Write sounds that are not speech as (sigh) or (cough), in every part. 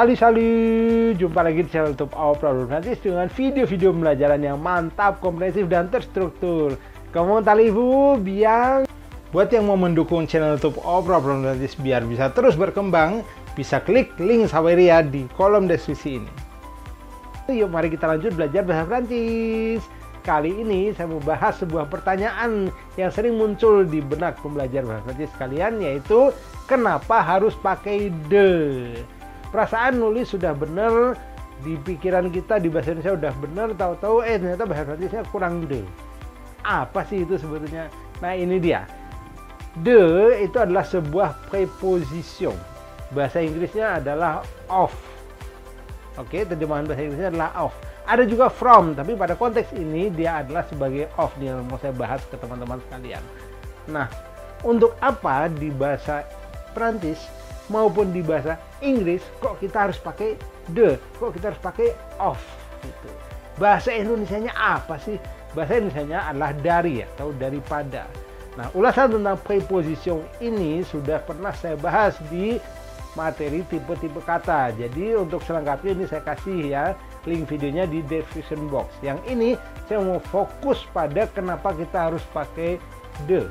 Salut, jumpa lagi di channel YouTube Our Problem nanti dengan video-video pembelajaran yang mantap, komprehensif dan terstruktur. Kamu talibu biang buat yang mau mendukung channel YouTube Our Problem nanti biar bisa terus berkembang, bisa klik link Saweria di kolom deskripsi ini. Yuk mari kita lanjut belajar bahasa Prancis. Kali ini saya mau bahas sebuah pertanyaan yang sering muncul di benak pembelajar bahasa Prancis kalian yaitu kenapa harus pakai de? Perasaan nulis sudah bener di pikiran kita di bahasa Indonesia udah bener tahu-tahu eh ternyata bahasa Prancisnya kurang de. Apa sih itu sebetulnya? Nah ini dia. De itu adalah sebuah preposition. Bahasa Inggrisnya adalah of. Oke terjemahan bahasa Inggrisnya adalah of. Ada juga from tapi pada konteks ini dia adalah sebagai of nih yang mau saya bahas ke teman-teman sekalian. Nah untuk apa di bahasa Prancis maupun di bahasa Inggris kok kita harus pakai the, kok kita harus pakai of gitu. Bahasa Indonesia-nya apa sih? Bahasa Indonesia-nya adalah dari atau daripada. Nah, ulasan tentang preposition ini sudah pernah saya bahas di materi tipe-tipe kata. Jadi untuk selengkapnya ini saya kasih ya link videonya di description box. Yang ini saya mau fokus pada kenapa kita harus pakai the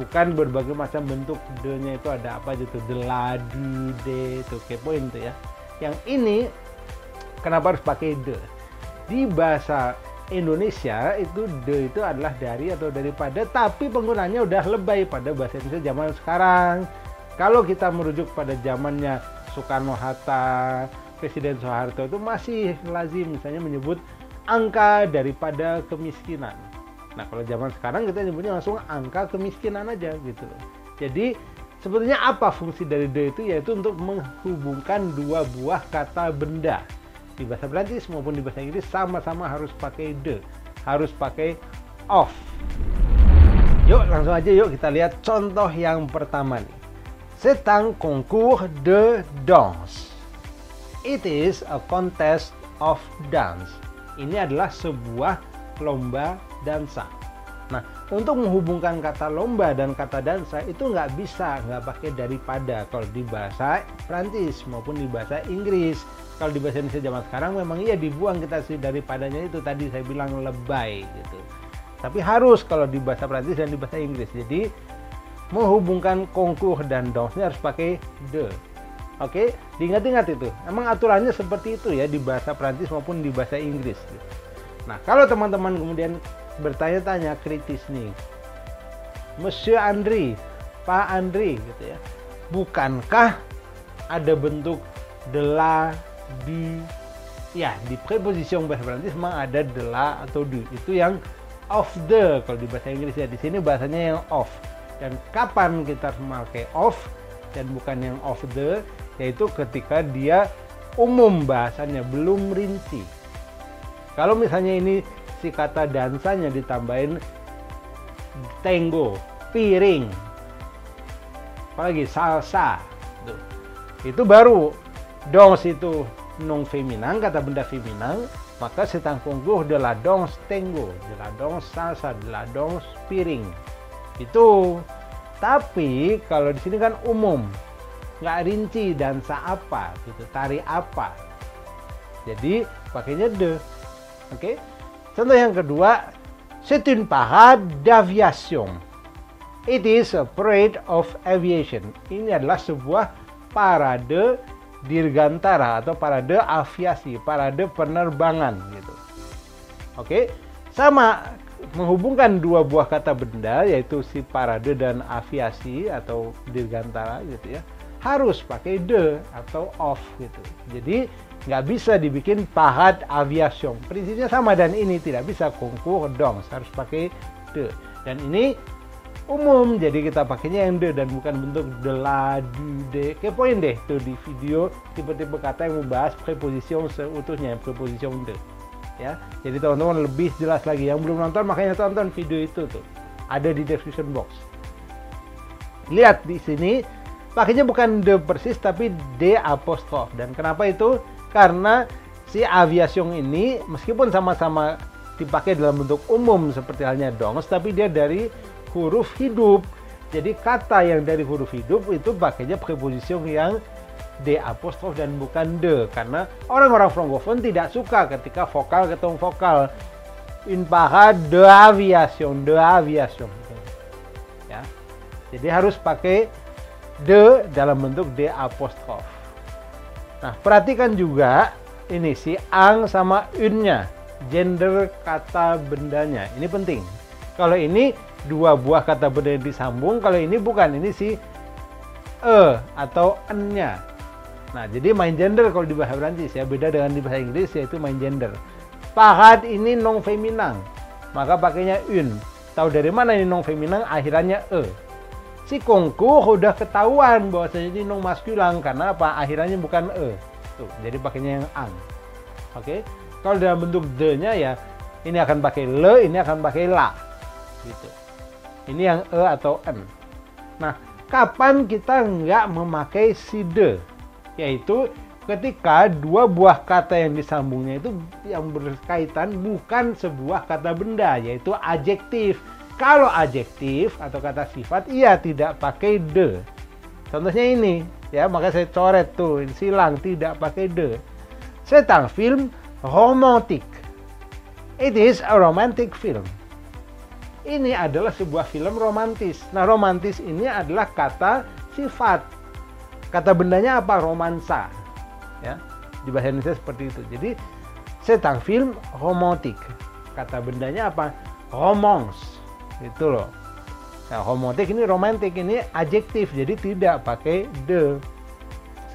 bukan berbagai macam bentuk de-nya itu ada apa gitu. Deladi de itu kepoin itu ya. Yang ini kenapa harus pakai de di bahasa Indonesia itu de itu adalah dari atau daripada tapi penggunanya udah lebay pada bahasa Indonesia zaman sekarang. Kalau kita merujuk pada zamannya Soekarno Hatta Presiden Soeharto itu masih lazim misalnya menyebut angka daripada kemiskinan Nah kalau zaman sekarang kita nyebutnya langsung angka kemiskinan aja gitu. Jadi sebetulnya apa fungsi dari de itu yaitu untuk menghubungkan dua buah kata benda. Di bahasa Prancis maupun di bahasa Inggris sama-sama harus pakai de, harus pakai of. Yuk langsung aja yuk kita lihat contoh yang pertama nih. C'est un concours de danse. It is a contest of dance. Ini adalah sebuah lomba dansa. Nah, untuk menghubungkan kata lomba dan kata dansa itu nggak bisa nggak pakai daripada kalau di bahasa Prancis maupun di bahasa Inggris. Kalau di bahasa Indonesia zaman sekarang memang iya dibuang kita sih daripadanya itu tadi saya bilang lebay gitu. Tapi harus kalau di bahasa Prancis dan di bahasa Inggris. Jadi menghubungkan konkur dan dance-nya harus pakai de. Oke, diingat-ingat itu. Emang aturannya seperti itu ya di bahasa Prancis maupun di bahasa Inggris. Nah, kalau teman-teman kemudian bertanya-tanya kritis nih. Monsieur Andri, Pak Andri gitu ya. Bukankah ada bentuk dela di ya di preposition bahasa Prancis memang ada dela atau di itu yang of the kalau di bahasa Inggris ya di sini bahasanya yang of dan kapan kita memakai of dan bukan yang of the yaitu ketika dia umum bahasanya belum rinci kalau misalnya ini si kata dansanya ditambahin tango, piring, apalagi salsa. Tuh. Itu baru dons itu non feminang kata benda feminang maka setang pungguh adalah dons tango, adalah dons salsa, adalah dons piring. Itu. Tapi kalau di sini kan umum, nggak rinci dansa apa, gitu, tari apa. Jadi pakainya de, oke? Okay? Contoh yang kedua, c'est une parade d'aviation. It is a parade of aviation. Ini adalah sebuah parade dirgantara atau parade aviasi, parade penerbangan gitu. Oke, sama menghubungkan dua buah kata benda yaitu si parade dan aviasi atau dirgantara gitu ya harus pakai de atau of gitu. Jadi nggak bisa dibikin pahat aviation. Prinsipnya sama dan ini tidak bisa konkur dong, harus pakai de. Dan ini umum, jadi kita pakainya yang de dan bukan bentuk de la, du, de. Kepoin deh tuh di video tipe-tipe kata yang membahas preposition seutuhnya, preposition de. Ya, jadi teman-teman lebih jelas lagi. Yang belum nonton makanya tonton video itu tuh. Ada di description box. Lihat di sini pakainya bukan de persis tapi de apostrof. Dan kenapa itu? Karena si aviation ini meskipun sama-sama dipakai dalam bentuk umum seperti halnya dongs tapi dia dari huruf hidup. Jadi kata yang dari huruf hidup itu pakainya preposition yang D apostrof dan bukan de. Karena orang-orang francophone tidak suka ketika vokal ketemu vokal. Une parade de aviation de aviation ya. Jadi harus pakai de dalam bentuk d apostrof nah perhatikan juga ini si ang sama unnya gender kata bendanya ini penting kalau ini dua buah kata benda yang disambung kalau ini bukan ini si e atau n-nya Nah, jadi main gender kalau di bahasa Prancis ya beda dengan di bahasa Inggris yaitu main gender. Pahat ini non feminang, maka pakainya un. Tahu dari mana ini non feminang? Akhirannya e. Si kongku udah ketahuan bahwasanya ini non maskulan karena apa? Akhirannya bukan e. Tuh, jadi pakainya yang ang. Oke. Kalau dalam bentuk de-nya ya ini akan pakai le, ini akan pakai la. Gitu. Ini yang e atau n. Nah, kapan kita nggak memakai si de? yaitu ketika dua buah kata yang disambungnya itu yang berkaitan bukan sebuah kata benda yaitu adjektif. Kalau adjektif atau kata sifat iya tidak pakai de. Contohnya ini ya maka saya coret tuh silang tidak pakai de. Setang film romantik. It is a romantic film. Ini adalah sebuah film romantis. Nah, romantis ini adalah kata sifat kata bendanya apa romansa ya di bahasa Indonesia seperti itu jadi setang film romantik kata bendanya apa romance itu loh. Nah romantik ini romantik ini adjektif jadi tidak pakai de.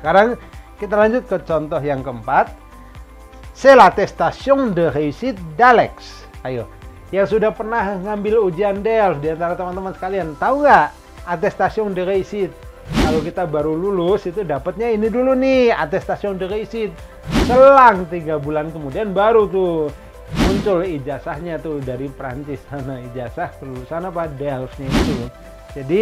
Sekarang kita lanjut ke contoh yang keempat. C'est l'attestation de réussite d'Alex. Ayo. Yang sudah pernah ngambil ujian DELF di antara teman-teman sekalian. Tahu nggak attestation de réussite? Kalau kita baru lulus itu dapatnya ini dulu nih atestation de réussite. Selang tiga bulan kemudian baru tuh muncul ijazahnya tuh dari Prancis sana (laughs) ijazah kelulusan apa? Delft-nya itu. Jadi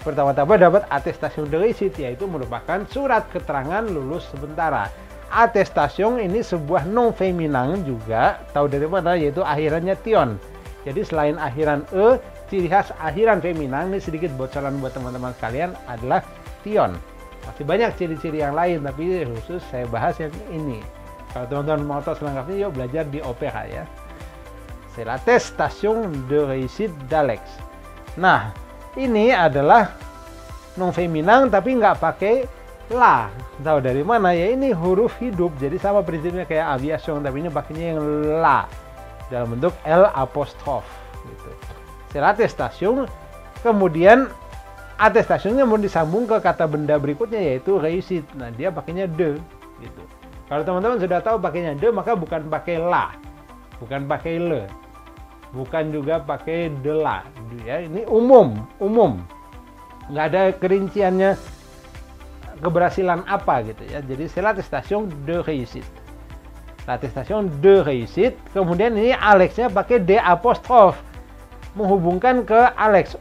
pertama-tama dapat atestation de réussite yaitu merupakan surat keterangan lulus sementara. Atestation ini sebuah non feminang juga tahu dari mana? Yaitu akhirannya tion. Jadi selain akhiran e ciri khas akhiran feminang ini sedikit bocoran buat teman-teman sekalian adalah tion. Masih banyak ciri-ciri yang lain tapi khusus saya bahas yang ini. Kalau teman-teman mau tahu selengkapnya yuk belajar di OPH ya. C'est l'attestation de réussite d'Alex. Nah, ini adalah non feminang tapi nggak pakai la. Tahu dari mana ya? Ini huruf hidup. Jadi sama prinsipnya kayak aviation tapi ini pakainya yang la dalam bentuk L apostrof gitu setelah atestation kemudian atestationnya mau disambung ke kata benda berikutnya yaitu réussite nah dia pakainya de gitu kalau teman-teman sudah tahu pakainya de maka bukan pakai la. Bukan pakai le. Bukan juga pakai de la. Ya ini umum umum. Nggak ada kerinciannya keberhasilan apa gitu ya. Jadi c'est l'attestation de réussite. L'attestation de réussite. Kemudian ini Alexnya pakai D apostrof menghubungkan ke Alex.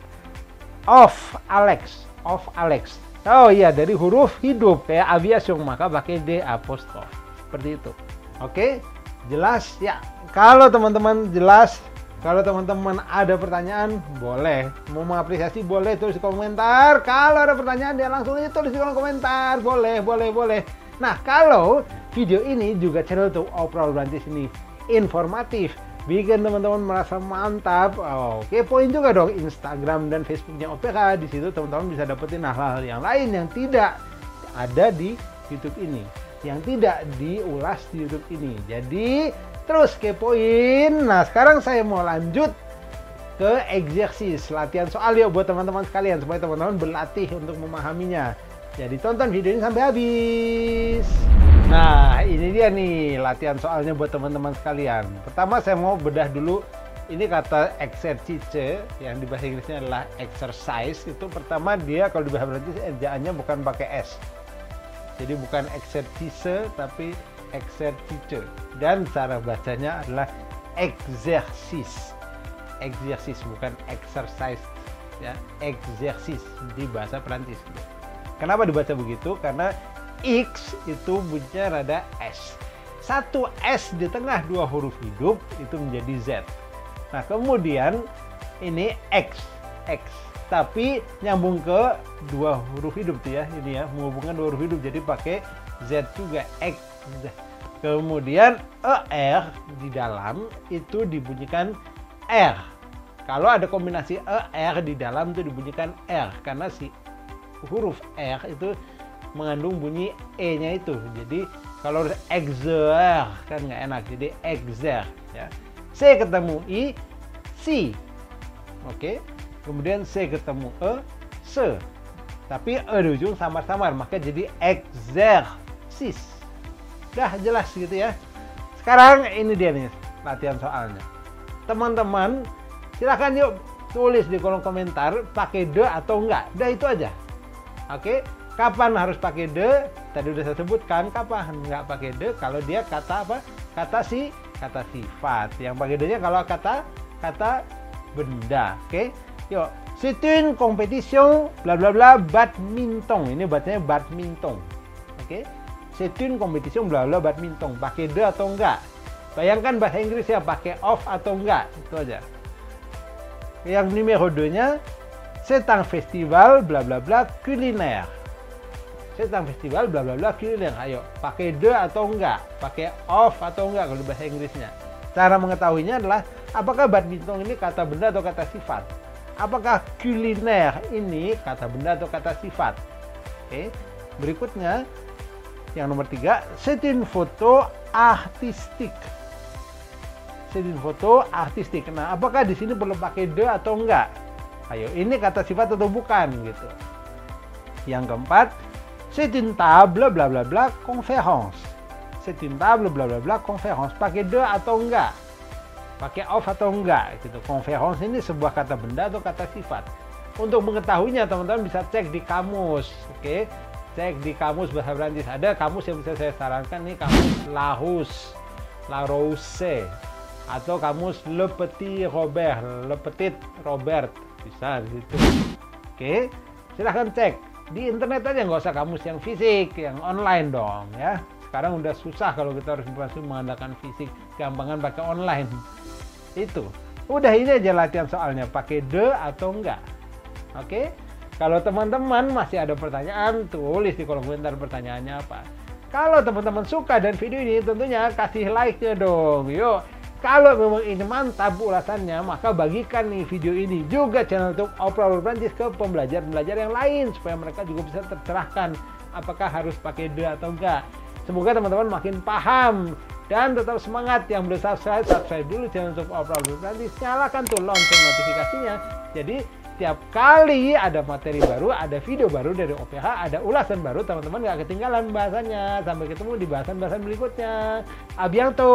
Of Alex, of Alex. Oh iya dari huruf hidup kayak aviation maka pakai D apostrof. Seperti itu. Oke? Jelas ya. Kalau teman-teman jelas kalau teman-teman ada pertanyaan, boleh. Mau mengapresiasi, boleh tulis di komentar. Kalau ada pertanyaan, dia langsung aja tulis di kolom komentar. Boleh, boleh, boleh. Nah, kalau video ini juga channel tuh Oprol Brantis ini informatif, bikin teman-teman merasa mantap. Oh, kepoin juga dong Instagram dan Facebooknya OPK. Di situ teman-teman bisa dapetin hal-hal yang lain yang tidak ada di YouTube ini, yang tidak diulas di YouTube ini. Jadi terus kepoin. Nah sekarang saya mau lanjut ke eksersis latihan soal yuk buat teman-teman sekalian supaya teman-teman berlatih untuk memahaminya. Jadi tonton video ini sampai habis. Nah, ini dia nih latihan soalnya buat teman-teman sekalian. Pertama saya mau bedah dulu ini kata exercise yang di bahasa Inggrisnya adalah exercise itu pertama dia kalau di bahasa Prancis ejaannya bukan pakai s. Jadi bukan exercise tapi exercise dan cara bacanya adalah exercise. Exercise bukan exercise ya, exercise di bahasa Prancis. Kenapa dibaca begitu? Karena X itu bunyinya rada S. Satu S di tengah dua huruf hidup itu menjadi Z. Nah kemudian ini X. X. Tapi nyambung ke dua huruf hidup tuh ya, ini ya, menghubungkan dua huruf hidup. Jadi pakai Z juga X. Kemudian ER di dalam itu dibunyikan R. Kalau ada kombinasi ER di dalam itu dibunyikan R karena si huruf R itu mengandung bunyi E-nya itu. Jadi kalau exer kan nggak enak, jadi exer ya. C ketemu I, C. Oke. Kemudian C ketemu E, se. Tapi E di ujung samar-samar, maka jadi exercis. Dah jelas gitu ya. Sekarang ini dia nih latihan soalnya. Teman-teman, silahkan yuk tulis di kolom komentar pakai de atau enggak. Dah itu aja. Oke, kapan harus pakai de? Tadi udah saya sebutkan kapan nggak pakai de kalau dia kata apa? Kata si, kata sifat. Yang pakai de-nya kalau kata kata benda. Oke, yuk. C'est une bla bla bla badminton. Ini badminton. Oke. C'est une bla bla badminton. Pakai de atau enggak? Bayangkan bahasa Inggris ya pakai off atau enggak. Itu aja. Yang numero 2-nya c'est un festival bla bla bla culinaire. C'est un festival bla bla bla culinaire. Ayo, pakai de atau enggak? Pakai off atau enggak kalau bahasa Inggrisnya? Cara mengetahuinya adalah apakah badminton ini kata benda atau kata sifat? Apakah kuliner ini kata benda atau kata sifat? Oke. Berikutnya yang nomor tiga, photo artistique. C'est une photo artistique. Nah, apakah di sini perlu pakai de atau enggak? Ayo, ini kata sifat atau bukan gitu. Yang keempat, c'est une table bla bla bla conférence. C'est une table bla bla bla conférence. Pakai de atau enggak? pakai off atau enggak gitu. Conference ini sebuah kata benda atau kata sifat. Untuk mengetahuinya teman-teman bisa cek di kamus, oke? Okay? Cek di kamus bahasa Prancis. Ada kamus yang bisa saya sarankan nih kamus Lahus, La Rose atau kamus Le Petit Robert, Le Petit Robert bisa di situ. Oke, silahkan cek di internet aja nggak usah kamus yang fisik, yang online dong ya. Sekarang udah susah kalau kita harus mengandalkan fisik, gampangan pakai online. Itu. Udah ini aja latihan soalnya pakai de atau enggak oke? Kalau teman-teman masih ada pertanyaan tulis di kolom komentar pertanyaannya apa. Kalau teman-teman suka dan video ini tentunya kasih like nya dong. Yuk kalau memang ini mantap ulasannya, maka bagikan nih video ini juga channel YouTube Opera Prancis ke pembelajar-pembelajar yang lain supaya mereka juga bisa tercerahkan apakah harus pakai de atau enggak. Semoga teman-teman makin paham dan tetap semangat yang belum subscribe, subscribe dulu channel YouTube Opera Nanti nyalakan tuh lonceng notifikasinya. Jadi tiap kali ada materi baru, ada video baru dari OPH, ada ulasan baru, teman-teman nggak ketinggalan bahasannya. Sampai ketemu di bahasan-bahasan berikutnya. Abianto!